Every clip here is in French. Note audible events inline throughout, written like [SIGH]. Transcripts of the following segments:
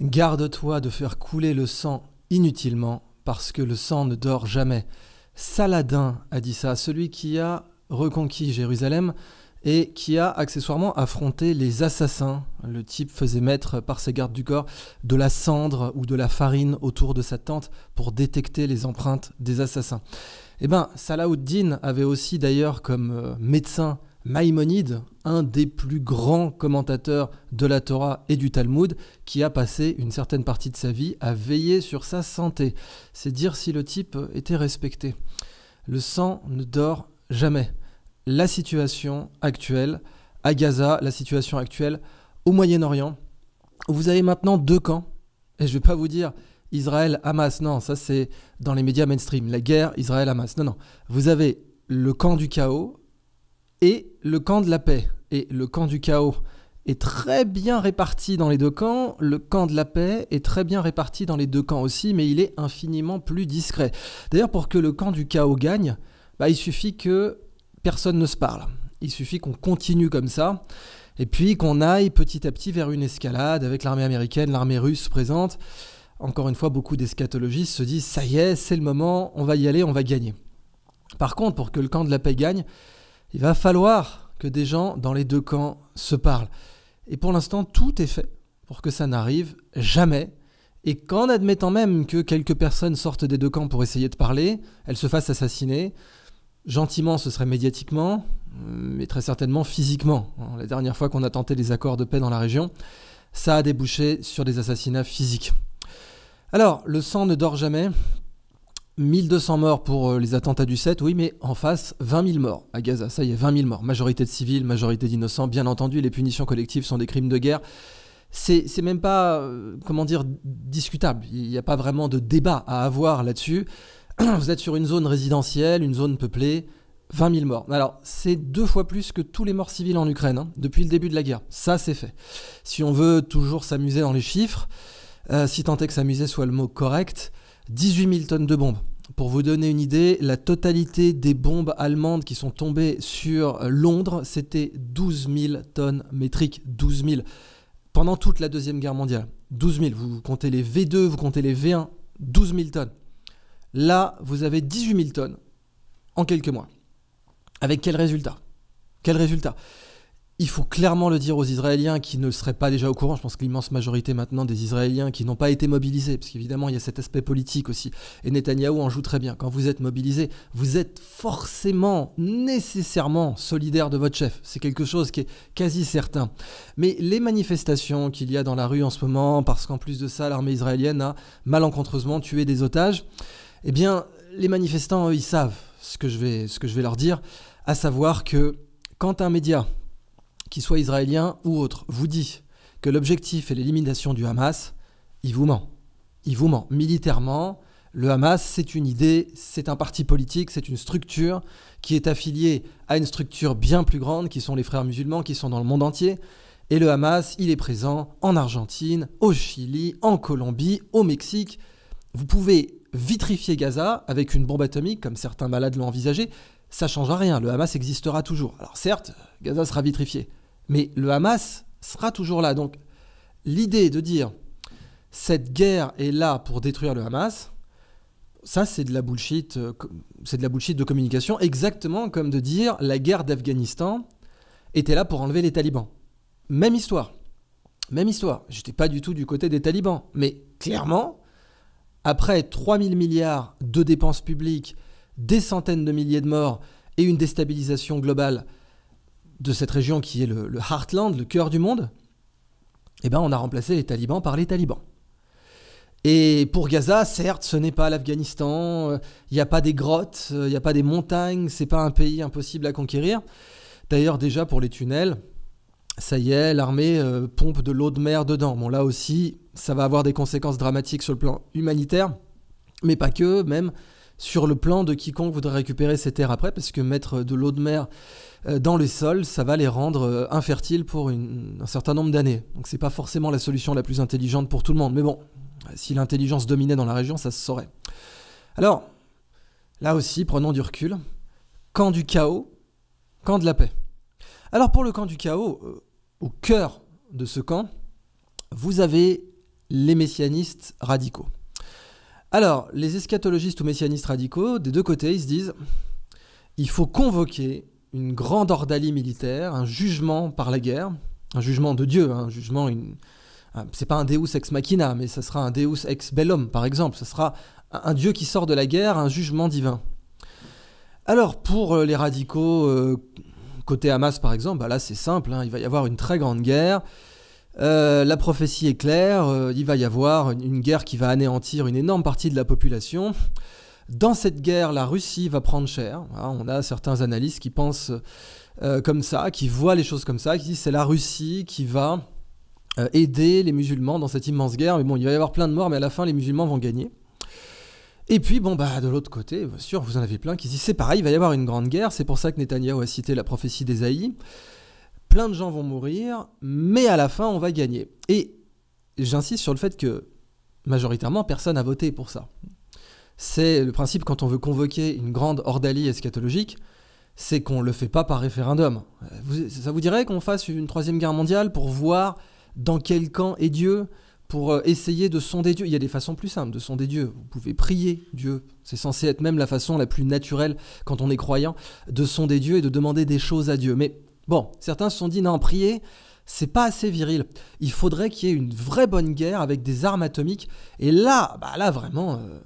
Garde-toi de faire couler le sang inutilement, parce que le sang ne dort jamais. Saladin a dit ça, celui qui a reconquis Jérusalem et qui a accessoirement affronté les assassins. Le type faisait mettre par ses gardes du corps de la cendre ou de la farine autour de sa tente pour détecter les empreintes des assassins. Eh bien, Salahuddin avait aussi d'ailleurs comme euh, médecin Maïmonide, un des plus grands commentateurs de la Torah et du Talmud, qui a passé une certaine partie de sa vie à veiller sur sa santé. C'est dire si le type était respecté. Le sang ne dort jamais la situation actuelle à Gaza, la situation actuelle au Moyen-Orient, vous avez maintenant deux camps. Et je ne vais pas vous dire Israël-Hamas, non, ça c'est dans les médias mainstream, la guerre Israël-Hamas. Non, non. Vous avez le camp du chaos et le camp de la paix. Et le camp du chaos est très bien réparti dans les deux camps, le camp de la paix est très bien réparti dans les deux camps aussi, mais il est infiniment plus discret. D'ailleurs, pour que le camp du chaos gagne, bah, il suffit que personne ne se parle. Il suffit qu'on continue comme ça, et puis qu'on aille petit à petit vers une escalade avec l'armée américaine, l'armée russe présente. Encore une fois, beaucoup d'eschatologistes se disent ça y est, c'est le moment, on va y aller, on va gagner. Par contre, pour que le camp de la paix gagne, il va falloir que des gens dans les deux camps se parlent. Et pour l'instant, tout est fait pour que ça n'arrive jamais. Et qu'en admettant même que quelques personnes sortent des deux camps pour essayer de parler, elles se fassent assassiner, Gentiment, ce serait médiatiquement, mais très certainement physiquement. La dernière fois qu'on a tenté les accords de paix dans la région, ça a débouché sur des assassinats physiques. Alors, le sang ne dort jamais. 1200 morts pour euh, les attentats du 7, oui, mais en face, 20 000 morts à Gaza. Ça y est, 20 000 morts. Majorité de civils, majorité d'innocents. Bien entendu, les punitions collectives sont des crimes de guerre. C'est même pas, euh, comment dire, discutable. Il n'y a pas vraiment de débat à avoir là-dessus. [CLEARS THROAT] vous êtes sur une zone résidentielle, une zone peuplée, 20 000 morts. Alors, c'est deux fois plus que tous les morts civils en Ukraine, hein, depuis le début de la guerre. Ça, c'est fait. Si on veut toujours s'amuser dans les chiffres, euh, si tant est que s'amuser soit le mot correct, 18 000 tonnes de bombes. Pour vous donner une idée, la totalité des bombes allemandes qui sont tombées sur Londres, c'était 12 000 tonnes métriques. 12 000. Pendant toute la Deuxième Guerre mondiale. 12 000. Vous comptez les V2, vous comptez les V1. 12 000 tonnes. Là, vous avez 18 000 tonnes en quelques mois. Avec quel résultat? Quel résultat? Il faut clairement le dire aux Israéliens qui ne seraient pas déjà au courant. Je pense que l'immense majorité maintenant des Israéliens qui n'ont pas été mobilisés, parce qu'évidemment il y a cet aspect politique aussi. Et Netanyahou en joue très bien. Quand vous êtes mobilisé, vous êtes forcément, nécessairement solidaire de votre chef. C'est quelque chose qui est quasi certain. Mais les manifestations qu'il y a dans la rue en ce moment, parce qu'en plus de ça, l'armée israélienne a malencontreusement tué des otages, eh bien, les manifestants, eux, ils savent ce que je vais, ce que je vais leur dire, à savoir que quand un média, qu'il soit israélien ou autre, vous dit que l'objectif est l'élimination du Hamas, il vous ment. Il vous ment. Militairement, le Hamas, c'est une idée, c'est un parti politique, c'est une structure qui est affiliée à une structure bien plus grande, qui sont les frères musulmans, qui sont dans le monde entier. Et le Hamas, il est présent en Argentine, au Chili, en Colombie, au Mexique. Vous pouvez vitrifier Gaza avec une bombe atomique, comme certains malades l'ont envisagé, ça ne changera rien. Le Hamas existera toujours. Alors certes, Gaza sera vitrifié, mais le Hamas sera toujours là. Donc l'idée de dire cette guerre est là pour détruire le Hamas, ça c'est de la bullshit, euh, c'est de de communication, exactement comme de dire la guerre d'Afghanistan était là pour enlever les talibans. Même histoire. Même histoire. J'étais pas du tout du côté des talibans, mais clairement, après 3000 milliards de dépenses publiques, des centaines de milliers de morts et une déstabilisation globale de cette région qui est le, heartland, le cœur du monde, eh ben on a remplacé les talibans par les talibans. Et pour Gaza, certes, ce n'est pas l'Afghanistan, il euh, n'y a pas des grottes, il euh, n'y a pas des montagnes, c'est pas un pays impossible à conquérir. D'ailleurs, déjà pour les tunnels, ça y est, l'armée euh, pompe de l'eau de mer dedans. Bon, là aussi, ça va avoir des conséquences dramatiques sur le plan humanitaire, mais pas que, même sur le plan de quiconque voudrait récupérer ces terres après, parce que mettre de l'eau de mer dans les sols, ça va les rendre euh, infertiles pour un certain nombre d'années. Donc c'est pas forcément la solution la plus intelligente pour tout le monde. Mais bon, si l'intelligence dominait dans la région, ça se saurait. Alors, là aussi, prenons du recul. Camp du chaos, camp de la paix. Alors pour le camp du chaos, au cœur de ce camp, vous avez les messianistes radicaux. Alors, les eschatologistes ou messianistes radicaux, des deux côtés, ils se disent il faut convoquer une grande ordalie militaire, un jugement par la guerre, un jugement de Dieu, un jugement, une... c'est pas un Deus ex machina, mais ça sera un Deus ex bellum, par exemple. Ce sera un Dieu qui sort de la guerre, un jugement divin. Alors, pour euh, les radicaux, euh, côté Hamas par exemple, bah là c'est simple, hein, il va y avoir une très grande guerre. Euh, la prophétie est claire, il va y avoir une, guerre qui va anéantir une énorme partie de la population. Dans cette guerre, la Russie va prendre cher. Hein, on a certains analystes qui pensent comme ça, qui voient les choses comme ça, qui disent c'est la Russie qui va aider les musulmans dans cette immense guerre. Mais bon, il va y avoir plein de morts, mais à la fin, les musulmans vont gagner. Et puis, bon, bah, de l'autre côté, bien sûr, vous en avez plein qui disent c'est pareil, il va y avoir une grande guerre. C'est pour ça que Netanyahu a cité la prophétie d'Ésaïe. Plein de gens vont mourir, mais à la fin, on va gagner. Et j'insiste sur le fait que majoritairement, personne n'a voté pour ça. C'est le principe quand on veut convoquer une grande ordalie eschatologique, c'est qu'on ne le fait pas par référendum. ça vous dirait qu'on fasse une troisième guerre mondiale pour voir dans quel camp est Dieu pour euh, essayer de sonder Dieu? Il y a des façons plus simples de sonder Dieu. Vous pouvez prier Dieu. C'est censé être même la façon la plus naturelle quand on est croyant de sonder Dieu et de demander des choses à Dieu. Mais bon, certains se sont dit non, prier, c'est pas assez viril. Il faudrait qu'il y ait une vraie bonne guerre avec des armes atomiques. Et là, bah là vraiment, euh,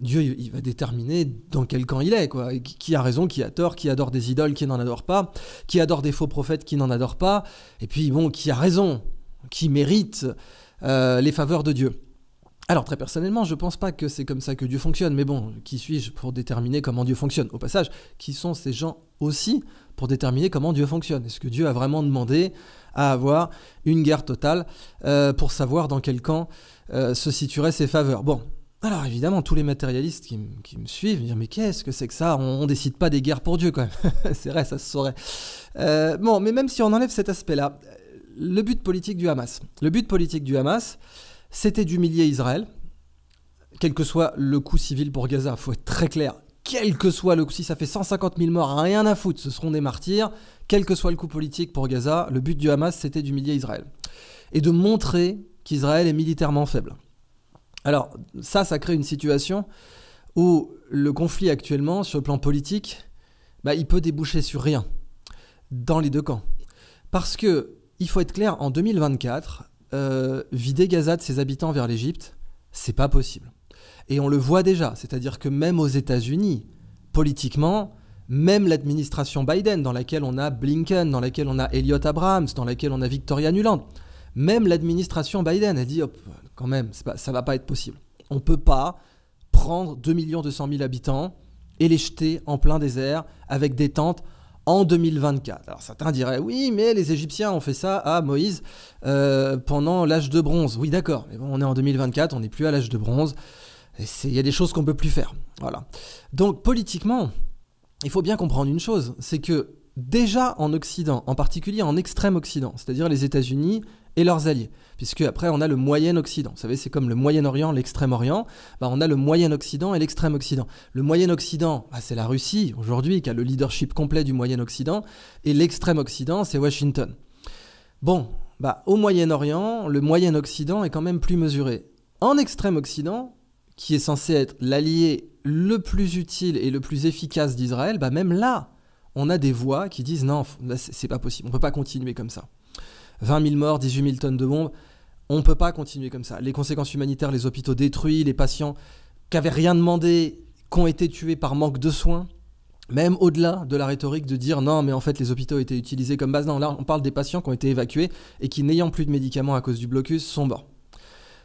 Dieu il va déterminer dans quel camp il est, quoi. Qui a raison, qui a tort, qui adore des idoles, qui n'en adore pas, qui adore des faux prophètes, qui n'en adore pas. Et puis bon, qui a raison, qui mérite euh, les faveurs de Dieu. Alors très personnellement, je pense pas que c'est comme ça que Dieu fonctionne, mais bon, qui suis-je pour déterminer comment Dieu fonctionne? Au passage, qui sont ces gens aussi pour déterminer comment Dieu fonctionne? Est-ce que Dieu a vraiment demandé à avoir une guerre totale euh, pour savoir dans quel camp euh, se situeraient ses faveurs? Bon, alors évidemment, tous les matérialistes qui, me suivent disent mais qu'est-ce que c'est que ça? On ne décide pas des guerres pour Dieu quand même. [LAUGHS] c'est vrai, ça se saurait. bon, mais même si on enlève cet aspect-là, le but politique du Hamas. Le but politique du Hamas, c'était d'humilier Israël, quel que soit le coût civil pour Gaza, faut être très clair. Quel que soit le coût, si ça fait 150 000 morts, rien à foutre, ce seront des martyrs. Quel que soit le coût politique pour Gaza, le but du Hamas, c'était d'humilier Israël. Et de montrer qu'Israël est militairement faible. Alors, ça, ça crée une situation où le conflit actuellement, sur le plan politique, bah, il peut déboucher sur rien, dans les deux camps. Parce que il faut être clair, en 2024, euh, vider Gaza de ses habitants vers l'Égypte, c'est pas possible. Et on le voit déjà, c'est-à-dire que même aux États-Unis, politiquement, même l'administration Biden, dans laquelle on a Blinken, dans laquelle on a Elliot Abrams, dans laquelle on a Victoria Nuland, même l'administration Biden a dit, quand même, pas, ça va pas être possible. On ne peut pas prendre 2 200 000 habitants et les jeter en plein désert avec des tentes en 2024. Alors certains diraient oui, mais les Égyptiens ont fait ça à Moïse euh, pendant l'âge de bronze. Oui, d'accord, mais bon, on est en 2024, on n'est plus à l'âge de bronze. Il y a des choses qu'on peut plus faire. Voilà. Donc politiquement, il faut bien comprendre une chose, c'est que déjà en Occident, en particulier en extrême Occident, c'est-à-dire les États-Unis et leurs alliés, puisque après on a le Moyen-Occident. Vous savez, c'est comme le Moyen-Orient, l'Extrême-Orient. Bah, on a le Moyen-Occident et l'Extrême-Occident. Le Moyen-Occident, bah, c'est la Russie aujourd'hui qui a le leadership complet du Moyen-Occident, et l'Extrême-Occident, c'est Washington. Bon, bah, au Moyen-Orient, le Moyen-Occident est quand même plus mesuré. En Extrême-Occident, qui est censé être l'allié le plus utile et le plus efficace d'Israël, bah, même là, on a des voix qui disent non, c'est pas possible, on peut pas continuer comme ça. 20 000 morts, 18 000 tonnes de bombes. On ne peut pas continuer comme ça. Les conséquences humanitaires, les hôpitaux détruits, les patients qui n'avaient rien demandé, qui ont été tués par manque de soins, même au-delà de la rhétorique de dire non, mais en fait les hôpitaux étaient utilisés comme base. Non, là on parle des patients qui ont été évacués et qui, n'ayant plus de médicaments à cause du blocus, sont morts.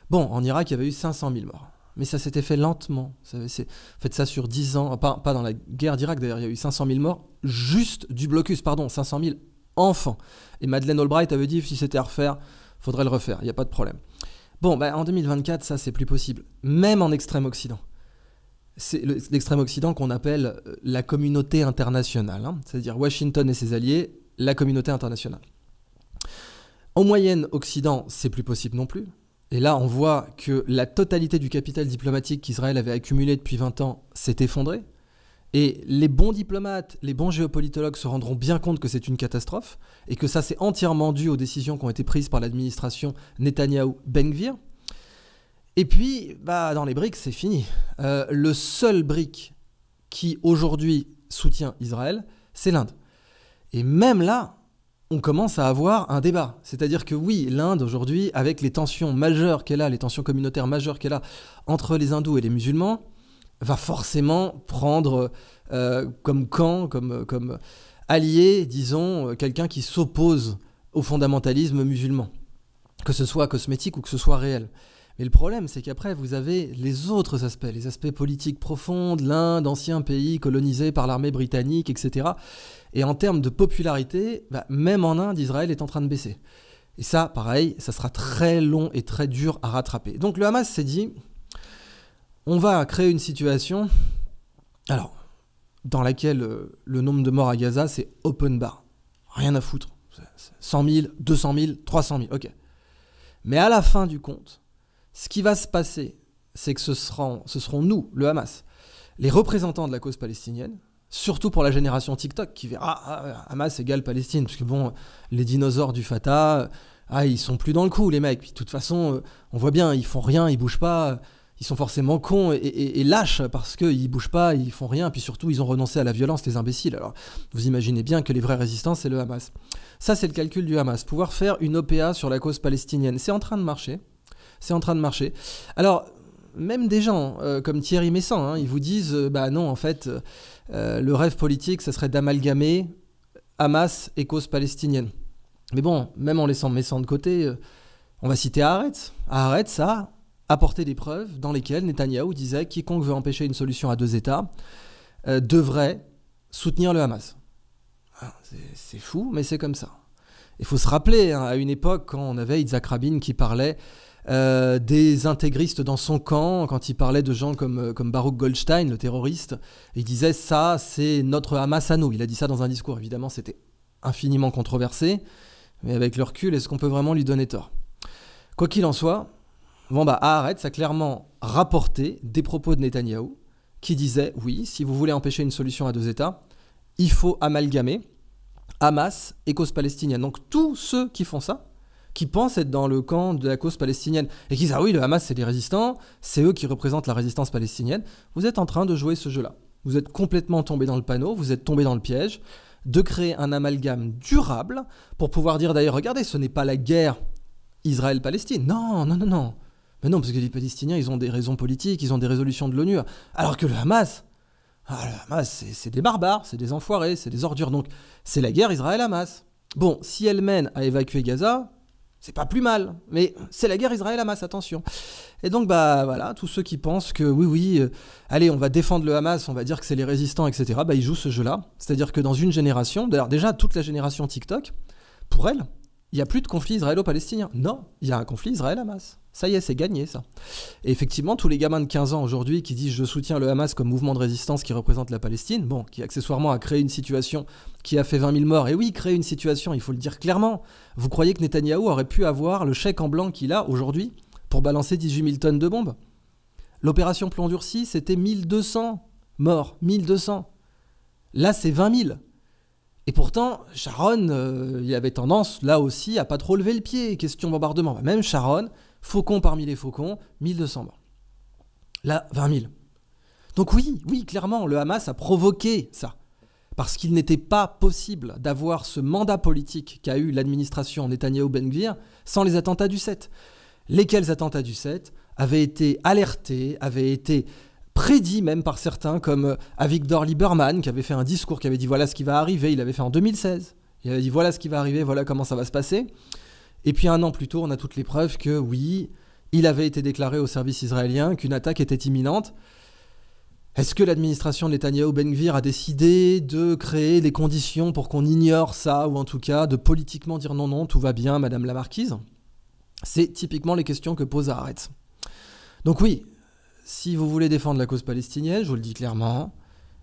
Bon, en Irak, il y avait eu 500 000 morts. Mais ça s'était fait lentement. Faites ça sur 10 ans, pas, pas dans la guerre d'Irak d'ailleurs, il y a eu 500 000 morts, juste du blocus, pardon, 500 000 enfant. Et Madeleine Albright avait dit si c'était à refaire, faudrait le refaire, il n'y a pas de problème. Bon, bah, en 2024, ça, c'est plus possible. Même en extrême-occident. C'est l'extrême-occident qu'on appelle euh, la communauté internationale, hein. c'est-à-dire Washington et ses alliés, la communauté internationale. Au Moyen-Occident, c'est plus possible non plus. Et là, on voit que la totalité du capital diplomatique qu'Israël avait accumulé depuis 20 ans s'est effondrée. Et les bons diplomates, les bons géopolitologues se rendront bien compte que c'est une catastrophe et que ça c'est entièrement dû aux décisions qui ont été prises par l'administration Netanyahou-Bengvir. Et puis, bah, dans les briques, c'est fini. Euh, le seul brique qui aujourd'hui soutient Israël, c'est l'Inde. Et même là, on commence à avoir un débat. C'est-à-dire que oui, l'Inde aujourd'hui, avec les tensions majeures qu'elle a, les tensions communautaires majeures qu'elle a entre les hindous et les musulmans, va forcément prendre euh, comme camp, comme, comme allié, disons, quelqu'un qui s'oppose au fondamentalisme musulman, que ce soit cosmétique ou que ce soit réel. Mais le problème, c'est qu'après, vous avez les autres aspects, les aspects politiques profonds, l'Inde, ancien pays colonisé par l'armée britannique, etc. Et en termes de popularité, bah, même en Inde, Israël est en train de baisser. Et ça, pareil, ça sera très long et très dur à rattraper. Donc le Hamas s'est dit, on va créer une situation, alors, dans laquelle euh, le nombre de morts à Gaza, c'est open bar. Rien à foutre. 100 000, 200 000, 300 000, ok. Mais à la fin du compte, ce qui va se passer, c'est que ce seront, nous, le Hamas, les représentants de la cause palestinienne, surtout pour la génération TikTok qui verra ah, Hamas égale Palestine, parce que bon, les dinosaures du Fatah, ah, ils sont plus dans le coup, les mecs. Puis de toute façon, euh, on voit bien, ils font rien, ils bougent pas, ils sont forcément cons et, lâches parce qu'ils bougent pas, ils font rien, puis surtout, ils ont renoncé à la violence, les imbéciles. Alors, vous imaginez bien que les vrais résistants, c'est le Hamas. Ça, c'est le calcul du Hamas. Pouvoir faire une OPA sur la cause palestinienne, c'est en train de marcher c'est en train de marcher. Alors, même des gens euh, comme Thierry Messant, hein, ils vous disent, euh, bah non, en fait, euh, le rêve politique, ça serait d'amalgamer Hamas et cause palestinienne. Mais bon, même en laissant Messant de côté, on va citer Haaretz. Haaretz ça apporté des preuves dans lesquelles Netanyahou disait quiconque veut empêcher une solution à deux États devrait soutenir le Hamas. Ah, c'est fou, mais c'est comme ça. Il faut se rappeler, hein, à une époque, quand on avait Isaac Rabin qui parlait euh, des intégristes dans son camp, quand il parlait de gens comme, euh, comme Baruch Goldstein, le terroriste, il disait ça, c'est notre Hamas à nous. Il a dit ça dans un discours, évidemment, c'était infiniment controversé, mais avec le recul, est-ce qu'on peut vraiment lui donner tort? Quoi qu'il en soit, bon bah Haaretz a clairement rapporté des propos de Netanyahou qui disait oui, si vous voulez empêcher une solution à deux États, il faut amalgamer Hamas et cause palestinienne. Donc tous ceux qui font ça, qui pensent être dans le camp de la cause palestinienne et qui disent Ah oui, le Hamas, c'est des résistants, c'est eux qui représentent la résistance palestinienne. Vous êtes en train de jouer ce jeu-là. Vous êtes complètement tombé dans le panneau, vous êtes tombé dans le piège de créer un amalgame durable pour pouvoir dire d'ailleurs, regardez, ce n'est pas la guerre Israël-Palestine. Non, non, non, non. Mais non, parce que les Palestiniens, ils ont des raisons politiques, ils ont des résolutions de l'ONU. Alors que le Hamas, ah, le Hamas, c'est des barbares, c'est des enfoirés, c'est des ordures. Donc, c'est la guerre Israël-Hamas. Bon, si elle mène à évacuer Gaza, c'est pas plus mal, mais c'est la guerre Israël-Hamas, attention. Et donc, bah voilà, tous ceux qui pensent que oui, oui, euh, allez, on va défendre le Hamas, on va dire que c'est les résistants, etc., bah ils jouent ce jeu-là. C'est-à-dire que dans une génération, d'ailleurs, déjà toute la génération TikTok, pour elle, il n'y a plus de conflit israélo-palestinien. Non, il y a un conflit Israël-Hamas. Ça y est, c'est gagné ça. Et effectivement, tous les gamins de 15 ans aujourd'hui qui disent je soutiens le Hamas comme mouvement de résistance qui représente la Palestine, bon, qui accessoirement a créé une situation qui a fait 20 000 morts. Et oui, créer une situation, il faut le dire clairement. Vous croyez que Netanyahou aurait pu avoir le chèque en blanc qu'il a aujourd'hui pour balancer 18 000 tonnes de bombes? L'opération Plomb durci, c'était 1200 morts. 1200. Là, c'est 20 000. Et pourtant, Sharon, euh, il avait tendance, là aussi, à pas trop lever le pied. Question bombardement. Même Sharon, faucon parmi les faucons, 1200 morts. Là, 20 000. Donc oui, oui, clairement, le Hamas a provoqué ça. Parce qu'il n'était pas possible d'avoir ce mandat politique qu'a eu l'administration Netanyahu-Ben Gvir sans les attentats du 7. Lesquels attentats du 7 avaient été alertés, avaient été prédit même par certains, comme euh, Avigdor Lieberman, qui avait fait un discours, qui avait dit voilà ce qui va arriver, il avait fait en 2016. Il avait dit voilà ce qui va arriver, voilà comment ça va se passer. Et puis un an plus tôt, on a toutes les preuves que oui, il avait été déclaré au service israélien qu'une attaque était imminente. Est-ce que l'administration Netanyahu-Ben Gvir a décidé de créer les conditions pour qu'on ignore ça, ou en tout cas de politiquement dire non, non, tout va bien, Madame la Marquise? C'est typiquement les questions que pose Haaretz. Donc oui, si vous voulez défendre la cause palestinienne, je vous le dis clairement,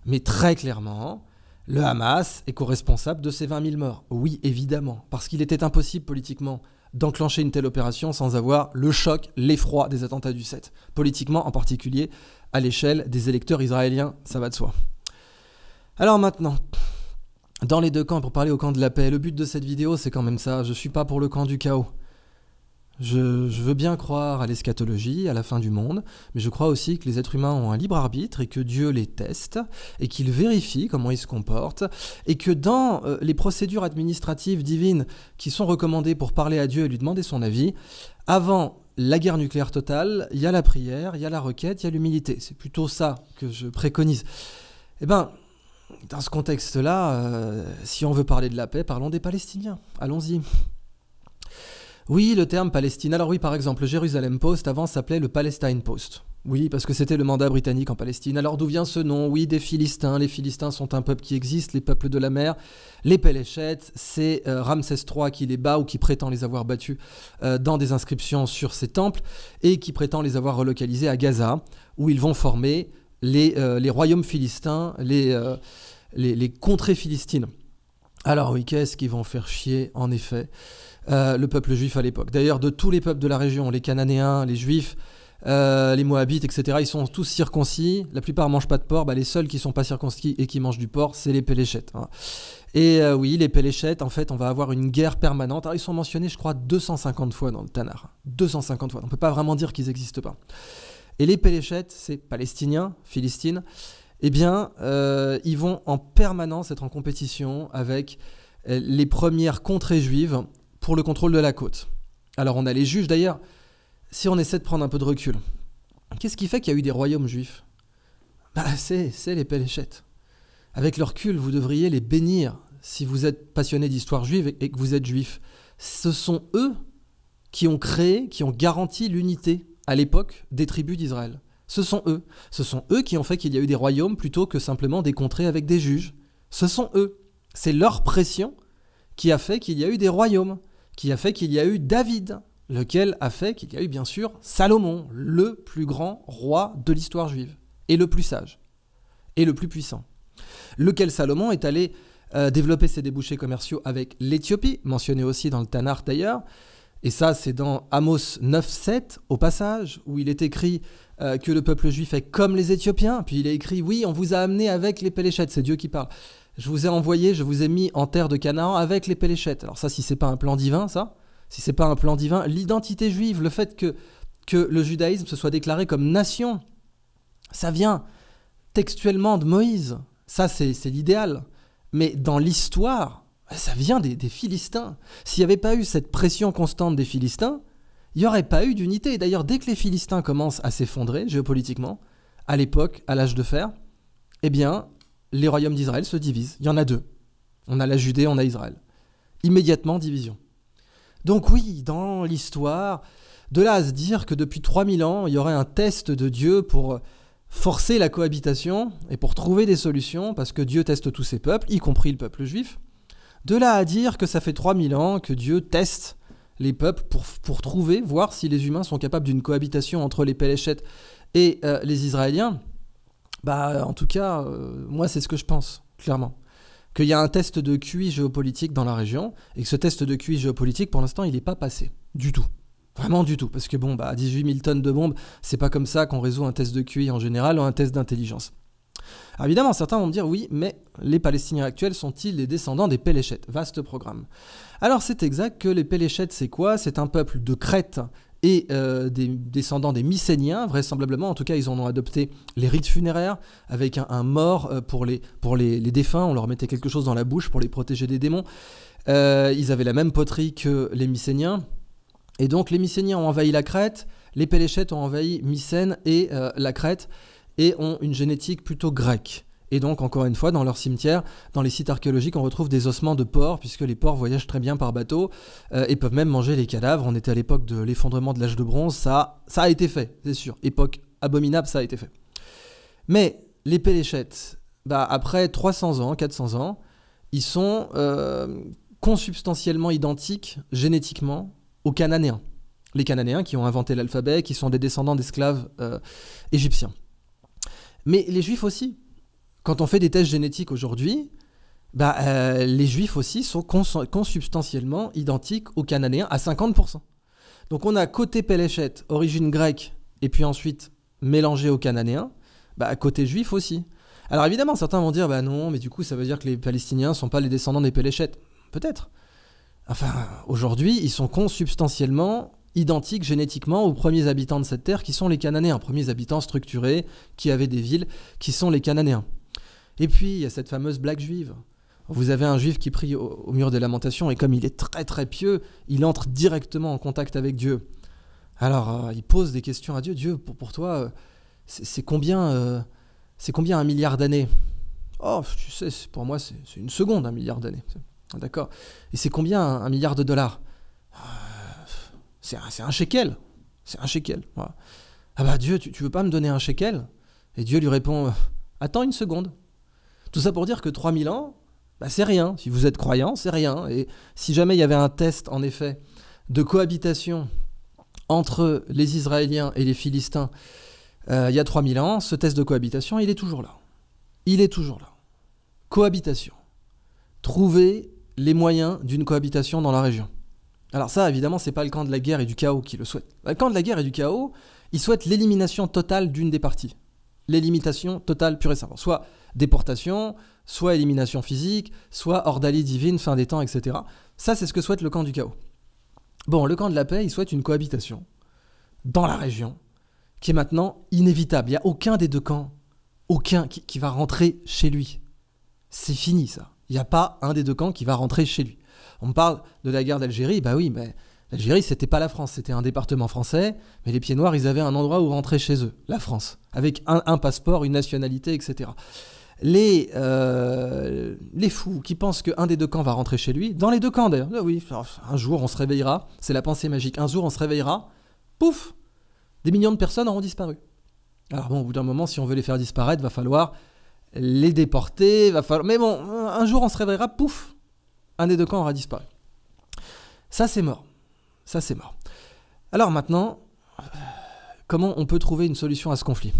mais très clairement, le Hamas est co-responsable de ces 20 000 morts. Oui, évidemment, parce qu'il était impossible politiquement d'enclencher une telle opération sans avoir le choc, l'effroi des attentats du 7. Politiquement en particulier, à l'échelle des électeurs israéliens, ça va de soi. Alors maintenant, dans les deux camps, pour parler au camp de la paix, le but de cette vidéo, c'est quand même ça. Je suis pas pour le camp du chaos. Je, veux bien croire à l'eschatologie, à la fin du monde, mais je crois aussi que les êtres humains ont un libre arbitre et que Dieu les teste et qu'il vérifie comment ils se comportent et que dans euh, les procédures administratives divines qui sont recommandées pour parler à Dieu et lui demander son avis, avant la guerre nucléaire totale, il y a la prière, il y a la requête, il y a l'humilité. C'est plutôt ça que je préconise. Eh bien, dans ce contexte-là, euh, si on veut parler de la paix, parlons des Palestiniens. Allons-y. Oui, le terme Palestine. Alors oui, par exemple, le Jérusalem Post avant s'appelait le Palestine Post. Oui, parce que c'était le mandat britannique en Palestine. Alors d'où vient ce nom? Oui, des Philistins. Les Philistins sont un peuple qui existe, les peuples de la mer. Les Péléchettes, c'est euh, Ramsès III qui les bat ou qui prétend les avoir battus euh, dans des inscriptions sur ses temples et qui prétend les avoir relocalisés à Gaza, où ils vont former les, euh, les royaumes philistins, les, les, les contrées philistines. Alors oui, qu'est-ce qu'ils vont faire chier, en effet? Euh, le peuple juif à l'époque. D'ailleurs, de tous les peuples de la région, les Cananéens, les Juifs, euh, les Moabites, etc., ils sont tous circoncis. La plupart mangent pas de porc. Bah, les seuls qui sont pas circoncis et qui mangent du porc, c'est les Péléchettes. Hein. Et euh, oui, les Péléchettes, en fait, on va avoir une guerre permanente. Alors, ils sont mentionnés, je crois, 250 fois dans le Tanar. 250 fois. On peut pas vraiment dire qu'ils n'existent pas. Et les Péléchettes, c'est palestiniens, philistines. Eh bien, ils vont en permanence être en compétition avec les premières contrées juives pour le contrôle de la côte. Alors on a les juges d'ailleurs, si on essaie de prendre un peu de recul, qu'est-ce qui fait qu'il y a eu des royaumes juifs? Bah, c'est, les Péléchettes. Avec leur recul, vous devriez les bénir si vous êtes passionné d'histoire juive et que vous êtes juif. Ce sont eux qui ont créé, qui ont garanti l'unité à l'époque des tribus d'Israël. Ce sont eux. Ce sont eux qui ont fait qu'il y a eu des royaumes plutôt que simplement des contrées avec des juges. Ce sont eux. C'est leur pression qui a fait qu'il y a eu des royaumes qui a fait qu'il y a eu David, lequel a fait qu'il y a eu bien sûr Salomon, le plus grand roi de l'histoire juive, et le plus sage, et le plus puissant. Lequel Salomon est allé euh, développer ses débouchés commerciaux avec l'Éthiopie, mentionné aussi dans le Tanakh d'ailleurs, et ça c'est dans Amos 9.7 au passage, où il est écrit euh, que le peuple juif est comme les Éthiopiens, puis il est écrit oui, on vous a amené avec les Péléchettes, c'est Dieu qui parle je vous ai envoyé, je vous ai mis en terre de Canaan avec les Péléchettes. Alors ça, si c'est pas un plan divin, ça, si c'est pas un plan divin, l'identité juive, le fait que, que le judaïsme se soit déclaré comme nation, ça vient textuellement de Moïse. Ça, c'est l'idéal. Mais dans l'histoire, ça vient des, des Philistins. S'il n'y avait pas eu cette pression constante des Philistins, il n'y aurait pas eu d'unité. D'ailleurs, dès que les Philistins commencent à s'effondrer géopolitiquement, à l'époque, à l'âge de fer, eh bien, les royaumes d'Israël se divisent. Il y en a deux. On a la Judée, on a Israël. Immédiatement, division. Donc oui, dans l'histoire, de là à se dire que depuis 3000 ans, il y aurait un test de Dieu pour forcer la cohabitation et pour trouver des solutions, parce que Dieu teste tous ses peuples, y compris le peuple juif. De là à dire que ça fait 3000 ans que Dieu teste les peuples pour, trouver, voir si les humains sont capables d'une cohabitation entre les Péléchettes et euh, les Israéliens, bah, en tout cas, euh, moi, c'est ce que je pense, clairement. Qu'il y a un test de QI géopolitique dans la région, et que ce test de QI géopolitique, pour l'instant, il n'est pas passé. Du tout. Vraiment du tout. Parce que bon, bah, 18 000 tonnes de bombes, c'est pas comme ça qu'on résout un test de QI en général ou un test d'intelligence. évidemment, certains vont me dire oui, mais les Palestiniens actuels sont-ils les descendants des Péléchettes Vaste programme. Alors c'est exact que les Péléchettes, c'est quoi? C'est un peuple de Crète et euh, des descendants des Mycéniens, vraisemblablement. En tout cas, ils en ont adopté les rites funéraires avec un, mort euh, pour, les, défunts. On leur mettait quelque chose dans la bouche pour les protéger des démons. Euh, ils avaient la même poterie que les Mycéniens. Et donc, les Mycéniens ont envahi la Crète, les Péléchètes ont envahi Mycène et la Crète et ont une génétique plutôt grecque. Et donc, encore une fois, dans leur cimetière, dans les sites archéologiques, on retrouve des ossements de porcs, puisque les porcs voyagent très bien par bateau euh, et peuvent même manger les cadavres. On était à l'époque de l'effondrement de l'âge de bronze, ça, a été fait, c'est sûr. Époque abominable, ça a été fait. Mais les Péléchettes, bah, après 300 ans, 400 ans, ils sont euh, consubstantiellement identiques génétiquement aux Cananéens. Les Cananéens qui ont inventé l'alphabet, qui sont des descendants d'esclaves euh, égyptiens. Mais les Juifs aussi, quand on fait des tests génétiques aujourd'hui, bah, euh, les juifs aussi sont consubstantiellement identiques aux cananéens à 50%. Donc on a côté Péléchette, origine grecque, et puis ensuite mélangé aux cananéens, bah, côté juif aussi. Alors évidemment, certains vont dire, bah non, mais du coup ça veut dire que les Palestiniens ne sont pas les descendants des Péléchettes. Peut-être. Enfin, aujourd'hui, ils sont consubstantiellement identiques génétiquement aux premiers habitants de cette terre qui sont les Cananéens, premiers habitants structurés, qui avaient des villes, qui sont les Cananéens. Et puis, il y a cette fameuse blague juive. Vous avez un juif qui prie au, mur des lamentations et comme il est très très pieux, il entre directement en contact avec Dieu. Alors, euh, il pose des questions à Dieu. Dieu, pour, pour toi, euh, c'est combien, euh, combien un milliard d'années? Oh, tu sais, pour moi, c'est une seconde, un milliard d'années. D'accord Et c'est combien un, milliard de dollars? C'est un, shekel. C'est un shekel. Ah bah Dieu, tu, tu veux pas me donner un shekel? Et Dieu lui répond Attends une seconde. Tout ça pour dire que 3000 ans, bah, c'est rien. Si vous êtes croyant, c'est rien. Et si jamais il y avait un test, en effet, de cohabitation entre les Israéliens et les Philistins euh, il y a 3000 ans, ce test de cohabitation, il est toujours là. Il est toujours là. Cohabitation. Trouver les moyens d'une cohabitation dans la région. Alors ça, évidemment, c'est pas le camp de la guerre et du chaos qui le souhaite. Le camp de la guerre et du chaos, il souhaite l'élimination totale d'une des parties. L'élimination totale pure et simple. Soit déportation, soit élimination physique, soit ordalie divine, fin des temps, etc. Ça, c'est ce que souhaite le camp du chaos. Bon, le camp de la paix, il souhaite une cohabitation dans la région qui est maintenant inévitable. Il n'y a aucun des deux camps, aucun qui, va rentrer chez lui. C'est fini ça. Il n'y a pas un des deux camps qui va rentrer chez lui. On parle de la guerre d'Algérie, bah oui, mais l'Algérie, c'était pas la France, c'était un département français, mais les pieds noirs, ils avaient un endroit où rentrer chez eux, la France, avec un passeport, une nationalité, etc les, euh, les fous qui pensent qu'un des deux camps va rentrer chez lui, dans les deux camps d'ailleurs, ah oui, un jour on se réveillera, c'est la pensée magique, un jour on se réveillera, pouf, des millions de personnes auront disparu. Alors bon, au bout d'un moment, si on veut les faire disparaître, va falloir les déporter, va falloir... Mais bon, un jour on se réveillera, pouf, un des deux camps aura disparu. Ça c'est mort. Ça c'est mort. Alors maintenant, comment on peut trouver une solution à ce conflit?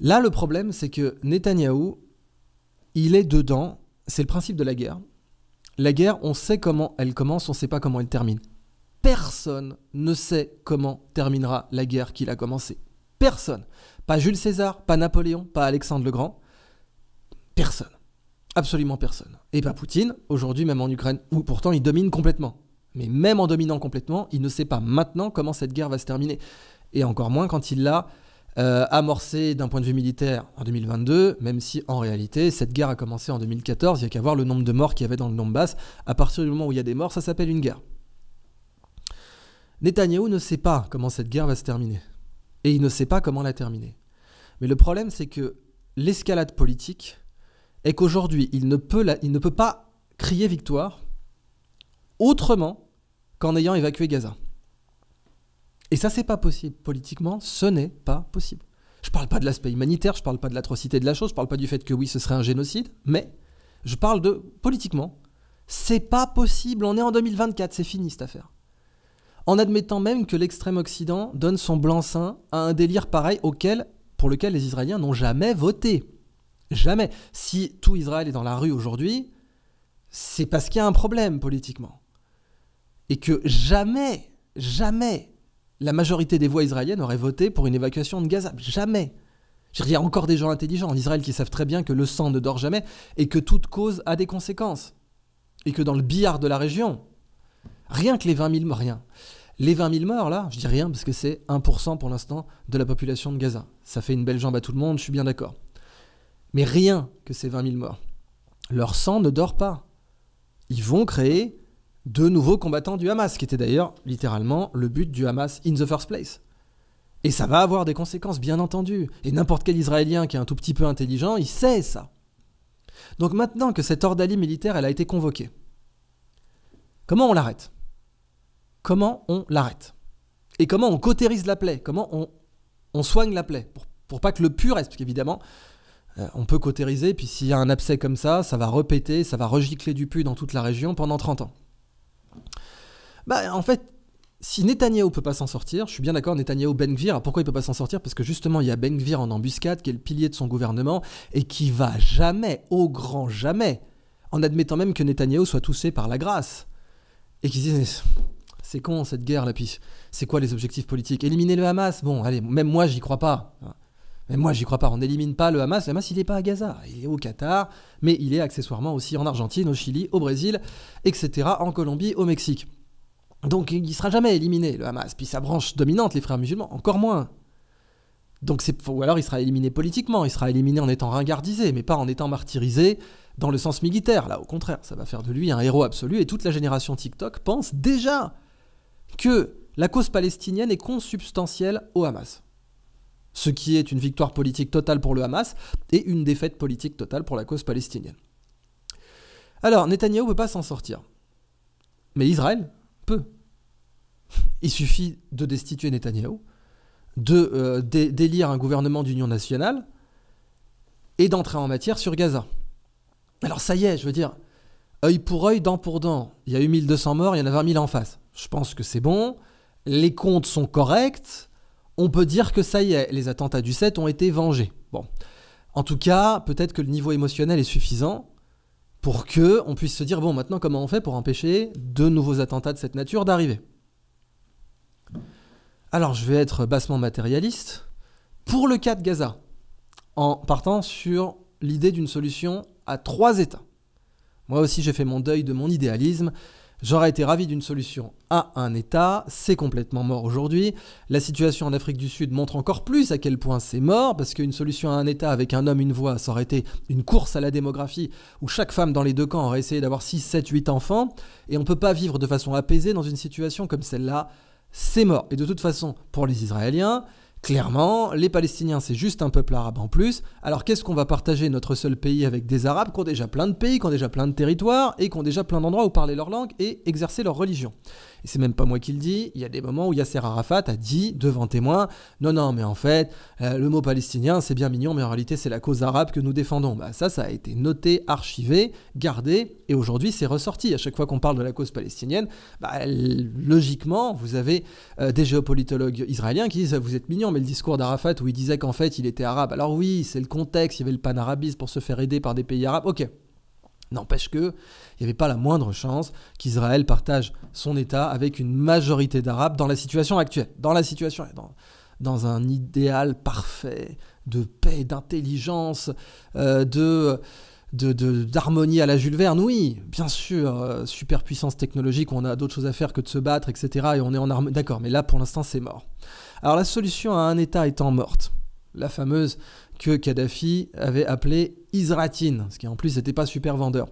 Là, le problème, c'est que Netanyahou, il est dedans. C'est le principe de la guerre. La guerre, on sait comment elle commence, on ne sait pas comment elle termine. Personne ne sait comment terminera la guerre qu'il a commencée. Personne. Pas Jules César, pas Napoléon, pas Alexandre le Grand. Personne. Absolument personne. Et pas Poutine, aujourd'hui même en Ukraine, où pourtant il domine complètement. Mais même en dominant complètement, il ne sait pas maintenant comment cette guerre va se terminer. Et encore moins quand il l'a euh, amorcé d'un point de vue militaire en 2022, même si en réalité cette guerre a commencé en 2014, il n'y a qu'à voir le nombre de morts qu'il y avait dans le Donbass. À partir du moment où il y a des morts, ça s'appelle une guerre. Netanyahou ne sait pas comment cette guerre va se terminer. Et il ne sait pas comment la terminer. Mais le problème, c'est que l'escalade politique est qu'aujourd'hui, il ne peut pas crier victoire autrement qu'en ayant évacué Gaza. Et ça, c'est pas possible. Politiquement, ce n'est pas possible. Je parle pas de l'aspect humanitaire, je parle pas de l'atrocité de la chose, je parle pas du fait que oui, ce serait un génocide, mais je parle de politiquement. C'est pas possible, on est en 2024, c'est fini cette affaire. En admettant même que l'extrême Occident donne son blanc-seing à un délire pareil pour lequel les Israéliens n'ont jamais voté. Jamais. Si tout Israël est dans la rue aujourd'hui, c'est parce qu'il y a un problème politiquement. Et que jamais, jamais la majorité des voix israéliennes auraient voté pour une évacuation de Gaza. Jamais. Il y a encore des gens intelligents en Israël qui savent très bien que le sang ne dort jamais et que toute cause a des conséquences. Et que dans le billard de la région, rien que les 20 000 morts, rien. Les 20 000 morts, là, je dis rien parce que c'est 1% pour l'instant de la population de Gaza. Ça fait une belle jambe à tout le monde, je suis bien d'accord. Mais rien que ces 20 000 morts. Leur sang ne dort pas. Ils vont créer de nouveaux combattants du Hamas, qui était d'ailleurs littéralement le but du Hamas in the first place. Et ça va avoir des conséquences, bien entendu. Et n'importe quel Israélien qui est un tout petit peu intelligent, il sait ça. Donc maintenant que cette ordalie militaire, elle a été convoquée, comment on l'arrête? Comment on l'arrête? Et comment on cautérise la plaie? Comment on, soigne la plaie? Pour, pour pas que le pu reste Parce qu'évidemment, euh, on peut cautériser, puis s'il y a un abcès comme ça, ça va repéter, ça va regicler du pu dans toute la région pendant 30 ans. Bah, en fait, si Netanyahou peut pas s'en sortir, je suis bien d'accord, Netanyahou Ben Gvir, pourquoi il peut pas s'en sortir? Parce que justement, il y a Ben Gvir en embuscade, qui est le pilier de son gouvernement, et qui va jamais, au grand jamais, en admettant même que Netanyahou soit touché par la grâce, et qui disent c'est con cette guerre là, puis c'est quoi les objectifs politiques? Éliminer le Hamas? Bon, allez, même moi j'y crois pas. Même moi j'y crois pas, on n'élimine pas le Hamas, le Hamas il n'est pas à Gaza, il est au Qatar, mais il est accessoirement aussi en Argentine, au Chili, au Brésil, etc., en Colombie, au Mexique. Donc il ne sera jamais éliminé, le Hamas. Puis sa branche dominante, les frères musulmans, encore moins. Donc ou alors il sera éliminé politiquement, il sera éliminé en étant ringardisé, mais pas en étant martyrisé dans le sens militaire. Là, au contraire, ça va faire de lui un héros absolu. Et toute la génération TikTok pense déjà que la cause palestinienne est consubstantielle au Hamas. Ce qui est une victoire politique totale pour le Hamas et une défaite politique totale pour la cause palestinienne. Alors, Netanyahou ne peut pas s'en sortir. Mais Israël peut. [LAUGHS] Il suffit de destituer Netanyahou, de euh, d'élire un gouvernement d'union nationale et d'entrer en matière sur Gaza. Alors ça y est, je veux dire, œil pour œil, dent pour dent. Il y a eu 1200 morts, il y en a 20 000 en face. Je pense que c'est bon. Les comptes sont corrects. On peut dire que ça y est, les attentats du 7 ont été vengés. Bon. En tout cas, peut-être que le niveau émotionnel est suffisant pour que on puisse se dire bon, maintenant comment on fait pour empêcher de nouveaux attentats de cette nature d'arriver? Alors, je vais être bassement matérialiste pour le cas de Gaza en partant sur l'idée d'une solution à trois États. Moi aussi, j'ai fait mon deuil de mon idéalisme. J'aurais été ravi d'une solution à un État, c'est complètement mort aujourd'hui. La situation en Afrique du Sud montre encore plus à quel point c'est mort, parce qu'une solution à un État avec un homme, une voix, ça aurait été une course à la démographie, où chaque femme dans les deux camps aurait essayé d'avoir 6, 7, 8 enfants, et on ne peut pas vivre de façon apaisée dans une situation comme celle-là. C'est mort. Et de toute façon, pour les Israéliens, Clairement, les Palestiniens, c'est juste un peuple arabe en plus. Alors qu'est-ce qu'on va partager notre seul pays avec des Arabes qui ont déjà plein de pays, qui ont déjà plein de territoires et qui ont déjà plein d'endroits où parler leur langue et exercer leur religion? Et c'est même pas moi qui le dis, il y a des moments où Yasser Arafat a dit devant témoin non, non, mais en fait, euh, le mot palestinien, c'est bien mignon, mais en réalité, c'est la cause arabe que nous défendons. Bah, ça, ça a été noté, archivé, gardé, et aujourd'hui, c'est ressorti. À chaque fois qu'on parle de la cause palestinienne, bah, logiquement, vous avez euh, des géopolitologues israéliens qui disent vous êtes mignon, mais le discours d'Arafat où il disait qu'en fait, il était arabe. Alors oui, c'est le contexte, il y avait le panarabisme pour se faire aider par des pays arabes. Ok. N'empêche que il n'y avait pas la moindre chance qu'Israël partage son État avec une majorité d'Arabes dans la situation actuelle. Dans la situation, dans, un idéal parfait de paix, d'intelligence, euh, de d'harmonie à la Jules Verne, oui, bien sûr, euh, superpuissance technologique, on a d'autres choses à faire que de se battre, etc. Et on est en harmonie. D'accord, mais là, pour l'instant, c'est mort. Alors la solution à un État étant morte, la fameuse que Kadhafi avait appelée Isratine, ce qui en plus n'était pas super vendeur.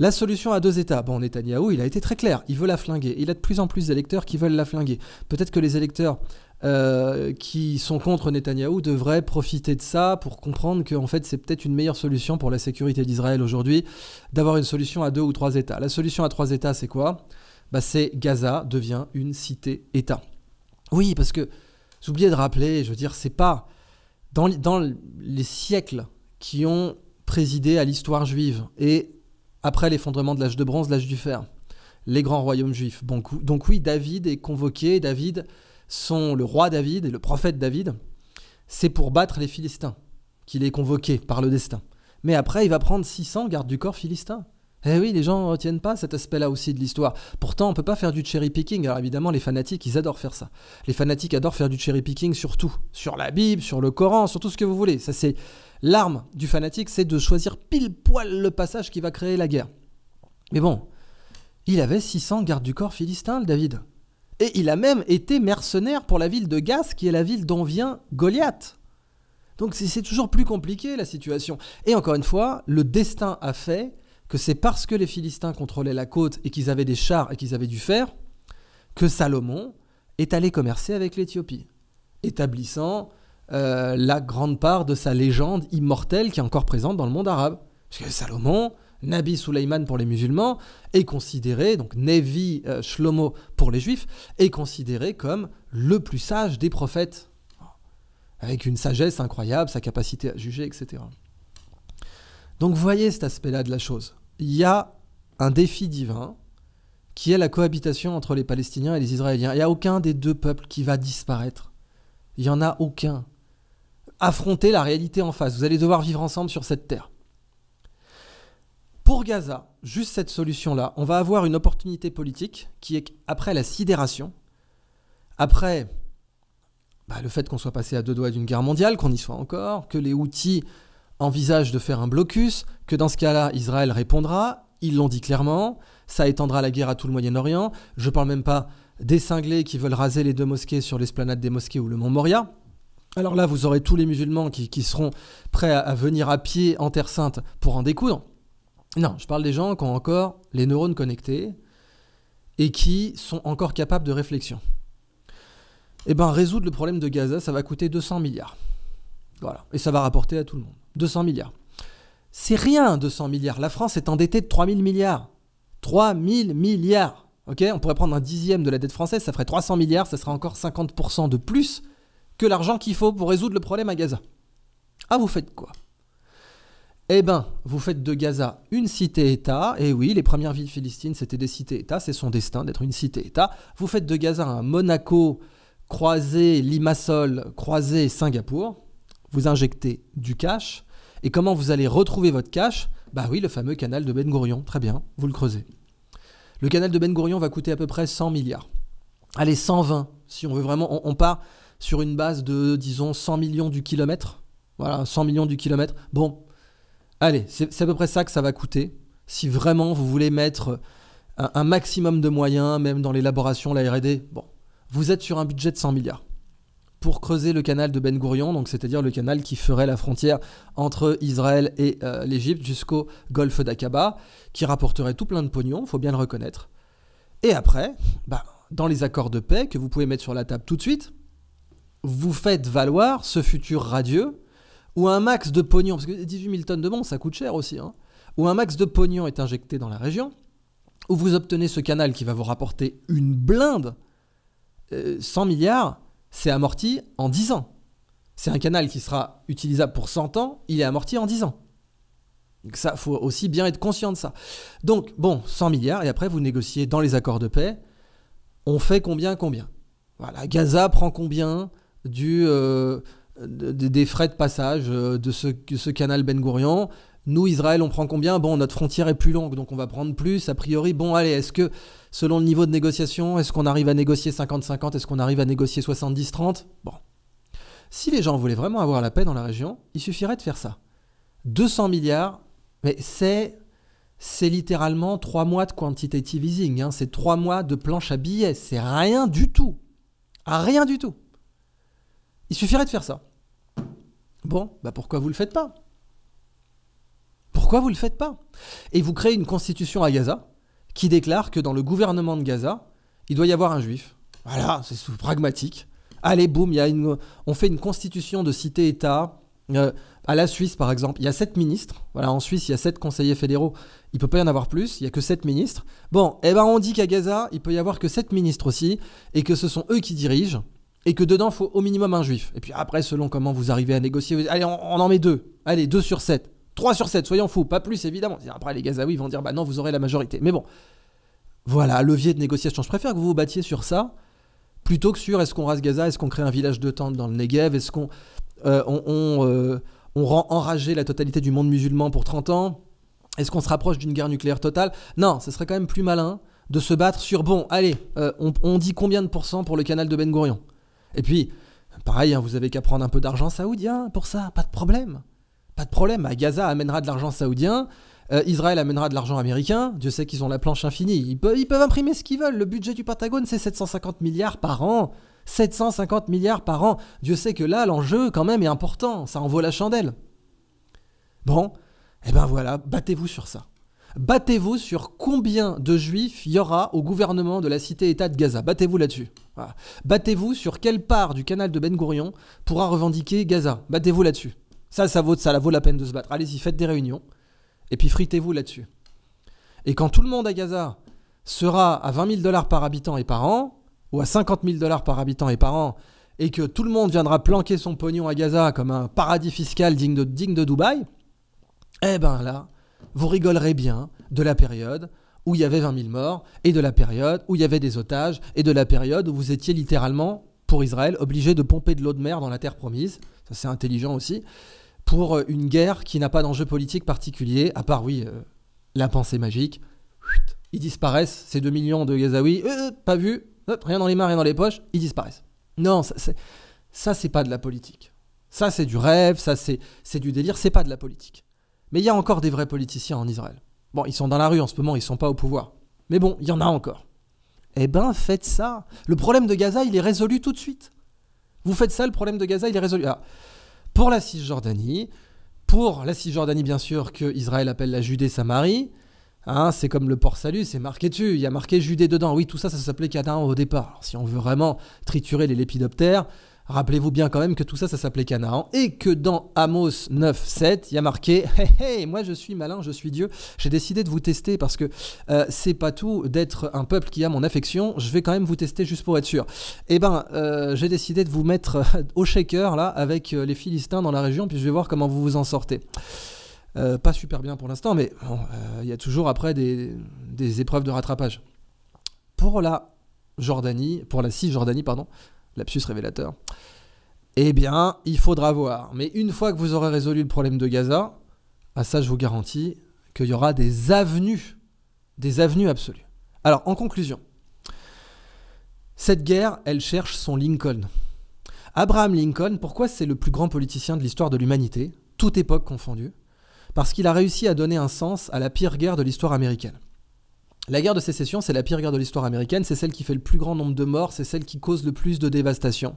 La solution à deux États. Bon, Netanyahou, il a été très clair. Il veut la flinguer. Il a de plus en plus d'électeurs qui veulent la flinguer. Peut-être que les électeurs euh, qui sont contre Netanyahou devraient profiter de ça pour comprendre que en fait, c'est peut-être une meilleure solution pour la sécurité d'Israël aujourd'hui d'avoir une solution à deux ou trois États. La solution à trois États, c'est quoi? Bah, C'est Gaza devient une cité-État. Oui, parce que j'oubliais de rappeler, je veux dire, c'est pas dans les siècles qui ont présidé à l'histoire juive et après l'effondrement de l'âge de bronze, l'âge du fer, les grands royaumes juifs. Donc, oui, David est convoqué, David, sont le roi David et le prophète David, c'est pour battre les Philistins qu'il est convoqué par le destin. Mais après, il va prendre 600 gardes du corps philistins. Eh oui, les gens ne retiennent pas cet aspect-là aussi de l'histoire. Pourtant, on ne peut pas faire du cherry picking. Alors évidemment, les fanatiques, ils adorent faire ça. Les fanatiques adorent faire du cherry picking sur tout. Sur la Bible, sur le Coran, sur tout ce que vous voulez. Ça, c'est L'arme du fanatique, c'est de choisir pile poil le passage qui va créer la guerre. Mais bon, il avait 600 gardes du corps philistins, David. Et il a même été mercenaire pour la ville de Gath, qui est la ville dont vient Goliath. Donc c'est toujours plus compliqué la situation. Et encore une fois, le destin a fait que c'est parce que les Philistins contrôlaient la côte et qu'ils avaient des chars et qu'ils avaient du fer, que Salomon est allé commercer avec l'Éthiopie, établissant euh, la grande part de sa légende immortelle qui est encore présente dans le monde arabe. Parce que Salomon, Nabi Sulaiman pour les musulmans, est considéré, donc Nevi euh, Shlomo pour les juifs, est considéré comme le plus sage des prophètes. Avec une sagesse incroyable, sa capacité à juger, etc. Donc voyez cet aspect-là de la chose. Il y a un défi divin qui est la cohabitation entre les Palestiniens et les Israéliens. Il n'y a aucun des deux peuples qui va disparaître. Il n'y en a aucun affronter la réalité en face. Vous allez devoir vivre ensemble sur cette terre. Pour Gaza, juste cette solution-là, on va avoir une opportunité politique qui est après la sidération, après bah, le fait qu'on soit passé à deux doigts d'une guerre mondiale, qu'on y soit encore, que les outils envisagent de faire un blocus, que dans ce cas-là, Israël répondra, ils l'ont dit clairement, ça étendra la guerre à tout le Moyen-Orient. Je ne parle même pas des cinglés qui veulent raser les deux mosquées sur l'esplanade des mosquées ou le mont Moria. Alors là, vous aurez tous les musulmans qui, seront prêts à, venir à pied en Terre Sainte pour en découdre. Non, je parle des gens qui ont encore les neurones connectés et qui sont encore capables de réflexion. Eh bien, résoudre le problème de Gaza, ça va coûter 200 milliards. Voilà. Et ça va rapporter à tout le monde. 200 milliards. C'est rien, 200 milliards. La France est endettée de 3000 milliards. 3000 milliards. Ok On pourrait prendre un dixième de la dette française, ça ferait 300 milliards, ça serait encore 50% de plus que l'argent qu'il faut pour résoudre le problème à Gaza. Ah, vous faites quoi? Eh ben, vous faites de Gaza une cité-État, et oui, les premières villes philistines, c'était des cités-États, c'est son destin d'être une cité-État. Vous faites de Gaza un Monaco croisé Limassol, croisé Singapour, vous injectez du cash, et comment vous allez retrouver votre cash? Bah oui, le fameux canal de Ben Gurion, très bien, vous le creusez. Le canal de Ben Gurion va coûter à peu près 100 milliards. Allez, 120, si on veut vraiment, on, part sur une base de, disons, 100 millions du kilomètre. Voilà, 100 millions du kilomètre. Bon, allez, c'est à peu près ça que ça va coûter. Si vraiment vous voulez mettre un, maximum de moyens, même dans l'élaboration, la RD, bon, vous êtes sur un budget de 100 milliards pour creuser le canal de Ben Gurion, donc c'est-à-dire le canal qui ferait la frontière entre Israël et euh, l'Égypte jusqu'au golfe d'Aqaba, qui rapporterait tout plein de pognon, faut bien le reconnaître. Et après, bah, dans les accords de paix que vous pouvez mettre sur la table tout de suite, vous faites valoir ce futur radieux, où un max de pognon, parce que 18 000 tonnes de bon, ça coûte cher aussi, hein, où un max de pognon est injecté dans la région, où vous obtenez ce canal qui va vous rapporter une blinde, 100 euh, milliards, c'est amorti en 10 ans. C'est un canal qui sera utilisable pour 100 ans, il est amorti en 10 ans. Donc ça, faut aussi bien être conscient de ça. Donc, bon, 100 milliards, et après, vous négociez dans les accords de paix, on fait combien, combien? Voilà, Gaza prend combien? Du, euh, des frais de passage euh, de ce, canal Ben Gurion nous, Israël, on prend combien? Bon, notre frontière est plus longue, donc on va prendre plus. A priori, bon, allez, est-ce que, selon le niveau de négociation, est-ce qu'on arrive à négocier 50-50 Est-ce qu'on arrive à négocier 70-30 Bon. Si les gens voulaient vraiment avoir la paix dans la région, il suffirait de faire ça. 200 milliards, mais c'est c'est littéralement 3 mois de quantitative easing, hein. c'est 3 mois de planche à billets, c'est rien du tout. Rien du tout. Il suffirait de faire ça. Bon, bah pourquoi vous le faites pas? Pourquoi vous ne le faites pas? Et vous créez une constitution à Gaza qui déclare que dans le gouvernement de Gaza, il doit y avoir un juif. Voilà, c'est pragmatique. Allez, boum, y une, on fait une constitution de cité-État. Euh, à la Suisse, par exemple, il y a sept ministres. Voilà, en Suisse, il y a sept conseillers fédéraux. Il peut pas y en avoir plus. Il y a que sept ministres. Bon, eh ben, on dit qu'à Gaza, il peut y avoir que sept ministres aussi, et que ce sont eux qui dirigent, et que dedans, faut au minimum un juif. Et puis après, selon comment vous arrivez à négocier, allez, on, on en met deux. Allez, deux sur sept. 3 sur 7, soyons fous, pas plus évidemment. Après, les Gazaouis vont dire, bah non, vous aurez la majorité. Mais bon, voilà, levier de négociation. Je préfère que vous vous battiez sur ça plutôt que sur est-ce qu'on rase Gaza, est-ce qu'on crée un village de tentes dans le Negev, est-ce qu'on euh, on, euh, on, rend enragé la totalité du monde musulman pour 30 ans, est-ce qu'on se rapproche d'une guerre nucléaire totale? Non, ce serait quand même plus malin de se battre sur, bon, allez, euh, on, dit combien de pourcents pour le canal de Ben Gurion? Et puis, pareil, hein, vous avez qu'à prendre un peu d'argent saoudien pour ça, pas de problème. Pas de problème, Gaza amènera de l'argent saoudien, euh, Israël amènera de l'argent américain, Dieu sait qu'ils ont la planche infinie, ils peuvent, ils peuvent imprimer ce qu'ils veulent, le budget du Pentagone c'est 750 milliards par an, 750 milliards par an, Dieu sait que là l'enjeu quand même est important, ça en vaut la chandelle. Bon, et eh ben voilà, battez-vous sur ça. Battez-vous sur combien de juifs il y aura au gouvernement de la cité-État de Gaza. Battez-vous là-dessus. Battez-vous sur quelle part du canal de Ben Gurion pourra revendiquer Gaza? Battez-vous là-dessus. Ça, ça vaut, ça vaut la peine de se battre. Allez-y, faites des réunions. Et puis fritez-vous là-dessus. Et quand tout le monde à Gaza sera à 20 000 dollars par habitant et par an, ou à 50 000 dollars par habitant et par an, et que tout le monde viendra planquer son pognon à Gaza comme un paradis fiscal digne de, digne de Dubaï, eh ben là, vous rigolerez bien de la période où il y avait 20 000 morts, et de la période où il y avait des otages, et de la période où vous étiez littéralement, pour Israël, obligé de pomper de l'eau de mer dans la terre promise. Ça, c'est intelligent aussi pour euh, une guerre qui n'a pas d'enjeu politique particulier, à part, oui, euh, la pensée magique. Ils disparaissent, ces 2 millions de Gazaouis, euh, pas vu, rien dans les mains, rien dans les poches, ils disparaissent. Non, ça, c'est, pas de la politique. Ça, c'est du rêve, ça, c'est du délire, c'est pas de la politique. Mais il y a encore des vrais politiciens en Israël. Bon, ils sont dans la rue en ce moment, ils sont pas au pouvoir. Mais bon, il y en a encore. Eh ben, faites ça. Le problème de Gaza, il est résolu tout de suite. Vous faites ça, le problème de Gaza, il est résolu. Ah, pour la Cisjordanie, pour la Cisjordanie, bien sûr, que Israël appelle la Judée-Samarie, hein, c'est comme le port salut, c'est marqué dessus, il y a marqué Judée dedans. Oui, tout ça, ça s'appelait Canaan au départ. si on veut vraiment triturer les lépidoptères, Rappelez-vous bien quand même que tout ça, ça s'appelait Canaan, et que dans Amos 9, 7, il y a marqué [LAUGHS] hey, moi je suis malin, je suis Dieu. J'ai décidé de vous tester parce que euh, c'est pas tout d'être un peuple qui a mon affection. Je vais quand même vous tester juste pour être sûr. Eh ben, euh, j'ai décidé de vous mettre [LAUGHS] au shaker là avec euh, les Philistins dans la région, puis je vais voir comment vous vous en sortez. pas super bien pour l'instant, mais il y a toujours après des, des épreuves de rattrapage. Pour la Jordanie, pour la Cisjordanie, pardon, lapsus révélateur, eh bien, il faudra voir. Mais une fois que vous aurez résolu le problème de Gaza, à ça, je vous garantis qu'il y aura des avenues, des avenues absolues. Alors, en conclusion, cette guerre, elle cherche son Lincoln. Abraham Lincoln, pourquoi c'est le plus grand politicien de l'histoire de l'humanité, toute époque confondue? Parce qu'il a réussi à donner un sens à la pire guerre de l'histoire américaine. La guerre de sécession, c'est la pire guerre de l'histoire américaine, c'est celle qui fait le plus grand nombre de morts, c'est celle qui cause le plus de dévastation.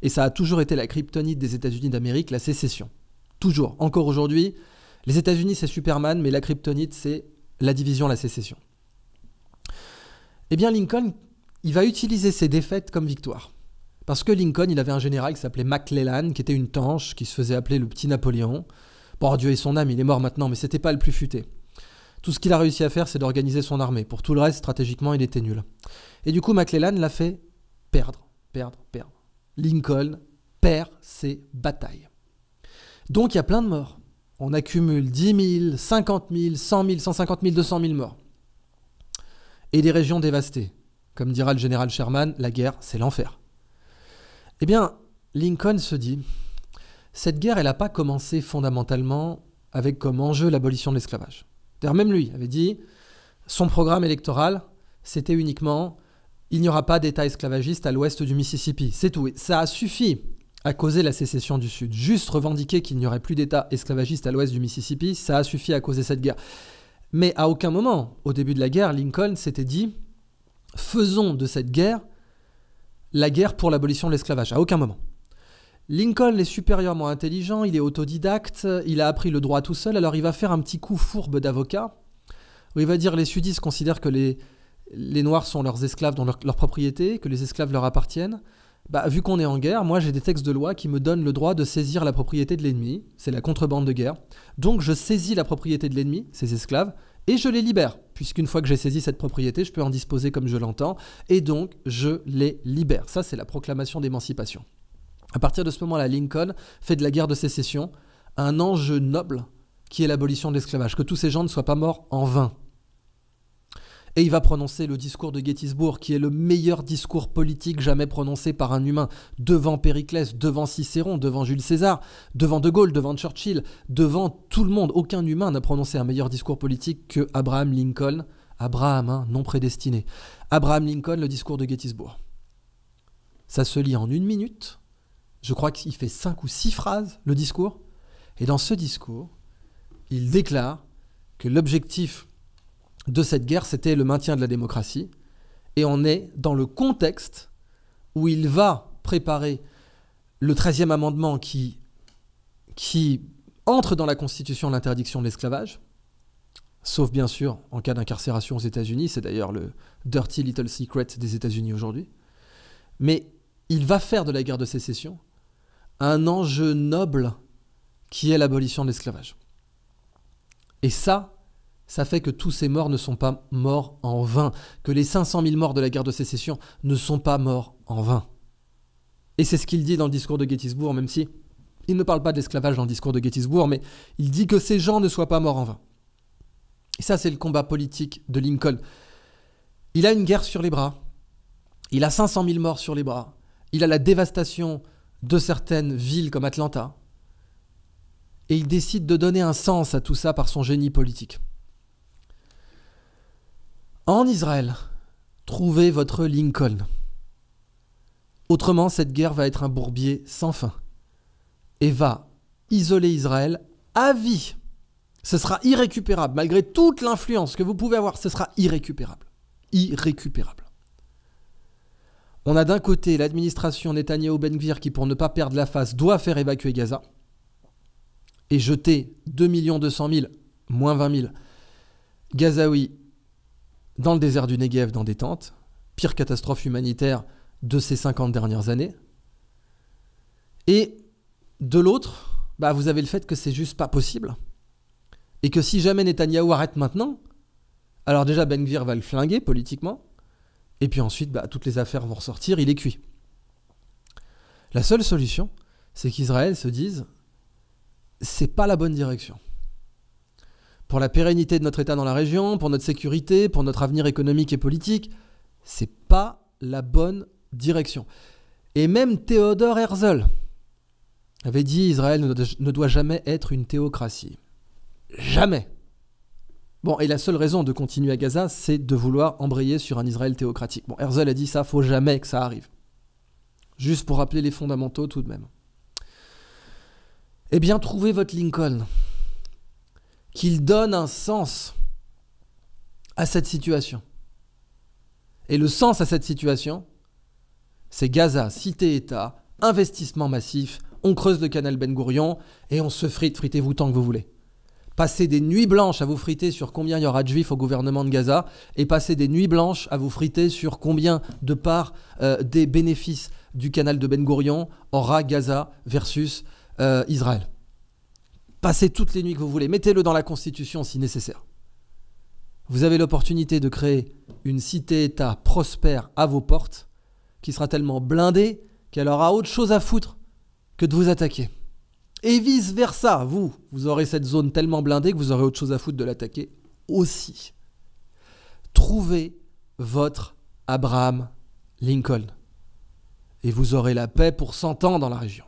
Et ça a toujours été la kryptonite des États-Unis d'Amérique, la sécession. Toujours, encore aujourd'hui, les États-Unis c'est Superman, mais la kryptonite c'est la division, la sécession. Eh bien Lincoln, il va utiliser ses défaites comme victoire. Parce que Lincoln, il avait un général qui s'appelait McClellan, qui était une tanche, qui se faisait appeler le petit Napoléon. Bon, Dieu et son âme, il est mort maintenant, mais c'était pas le plus futé. Tout ce qu'il a réussi à faire, c'est d'organiser son armée. Pour tout le reste, stratégiquement, il était nul. Et du coup, McClellan l'a fait perdre, perdre, perdre. Lincoln perd ses batailles. Donc il y a plein de morts. On accumule 10 000, 50 000, 100 000, 150 000, 200 000 morts. Et des régions dévastées. Comme dira le général Sherman, la guerre, c'est l'enfer. Eh bien, Lincoln se dit, cette guerre, elle n'a pas commencé fondamentalement avec comme enjeu l'abolition de l'esclavage. D'ailleurs, même lui avait dit, son programme électoral, c'était uniquement, il n'y aura pas d'État esclavagiste à l'ouest du Mississippi. C'est tout. ça a suffi à causer la sécession du Sud. Juste revendiquer qu'il n'y aurait plus d'État esclavagiste à l'ouest du Mississippi, ça a suffi à causer cette guerre. Mais à aucun moment, au début de la guerre, Lincoln s'était dit, faisons de cette guerre la guerre pour l'abolition de l'esclavage. À aucun moment. Lincoln est supérieurement intelligent, il est autodidacte, il a appris le droit tout seul, alors il va faire un petit coup fourbe d'avocat, il va dire les sudistes considèrent que les, les Noirs sont leurs esclaves dans leur, propriété, que les esclaves leur appartiennent. Bah, vu qu'on est en guerre, moi j'ai des textes de loi qui me donnent le droit de saisir la propriété de l'ennemi, c'est la contrebande de guerre. Donc je saisis la propriété de l'ennemi, ces esclaves, et je les libère, puisqu'une fois que j'ai saisi cette propriété, je peux en disposer comme je l'entends, et donc je les libère. Ça c'est la proclamation d'émancipation. À partir de ce moment-là, Lincoln fait de la guerre de sécession un enjeu noble qui est l'abolition de l'esclavage, que tous ces gens ne soient pas morts en vain. Et il va prononcer le discours de Gettysburg, qui est le meilleur discours politique jamais prononcé par un humain, devant Périclès, devant Cicéron, devant Jules César, devant De Gaulle, devant Churchill, devant tout le monde. Aucun humain n'a prononcé un meilleur discours politique que Abraham Lincoln. Abraham, hein, non prédestiné. Abraham Lincoln, le discours de Gettysburg. Ça se lit en une minute, je crois qu'il fait cinq ou six phrases, le discours. Et dans ce discours, il déclare que l'objectif de cette guerre, c'était le maintien de la démocratie. Et on est dans le contexte où il va préparer le 13e amendement qui, qui entre dans la Constitution l'interdiction de l'esclavage, sauf bien sûr en cas d'incarcération aux États-Unis, c'est d'ailleurs le dirty little secret des États-Unis aujourd'hui. Mais il va faire de la guerre de sécession un enjeu noble qui est l'abolition de l'esclavage. Et ça, ça fait que tous ces morts ne sont pas morts en vain, que les 500 000 morts de la guerre de sécession ne sont pas morts en vain. Et c'est ce qu'il dit dans le discours de Gettysburg, même si il ne parle pas d'esclavage dans le discours de Gettysburg, mais il dit que ces gens ne soient pas morts en vain. Et ça, c'est le combat politique de Lincoln. Il a une guerre sur les bras, il a 500 000 morts sur les bras, il a la dévastation de certaines villes comme Atlanta. Et il décide de donner un sens à tout ça par son génie politique. En Israël, trouvez votre Lincoln. Autrement, cette guerre va être un bourbier sans fin et va isoler Israël à vie. Ce sera irrécupérable, malgré toute l'influence que vous pouvez avoir, ce sera irrécupérable. Irrécupérable. On a d'un côté l'administration Netanyahu-Ben qui, pour ne pas perdre la face, doit faire évacuer Gaza et jeter 2 200 000, moins 20 000 Gazaouis dans le désert du Negev dans des tentes. Pire catastrophe humanitaire de ces 50 dernières années. Et de l'autre, bah, vous avez le fait que c'est juste pas possible. Et que si jamais Netanyahou arrête maintenant, alors déjà Ben Gvir va le flinguer politiquement, et puis ensuite bah, toutes les affaires vont ressortir, il est cuit. La seule solution, c'est qu'Israël se dise c'est pas la bonne direction. Pour la pérennité de notre État dans la région, pour notre sécurité, pour notre avenir économique et politique, c'est pas la bonne direction. Et même Théodore Herzl avait dit Israël ne doit jamais être une théocratie. Jamais. Et la seule raison de continuer à Gaza, c'est de vouloir embrayer sur un Israël théocratique. Bon, Herzl a dit ça, faut jamais que ça arrive. Juste pour rappeler les fondamentaux tout de même. Eh bien, trouvez votre Lincoln. Qu'il donne un sens à cette situation. Et le sens à cette situation, c'est Gaza, cité-État, investissement massif, on creuse le canal Ben Gourion et on se frite, fritez-vous tant que vous voulez. Passez des nuits blanches à vous friter sur combien il y aura de juifs au gouvernement de Gaza et passez des nuits blanches à vous friter sur combien de parts euh, des bénéfices du canal de Ben Gourion aura Gaza versus euh, Israël. Passez toutes les nuits que vous voulez, mettez-le dans la Constitution si nécessaire. Vous avez l'opportunité de créer une cité-État prospère à vos portes qui sera tellement blindée qu'elle aura autre chose à foutre que de vous attaquer. Et vice-versa, vous, vous aurez cette zone tellement blindée que vous aurez autre chose à foutre de l'attaquer aussi. Trouvez votre Abraham Lincoln. Et vous aurez la paix pour 100 ans dans la région.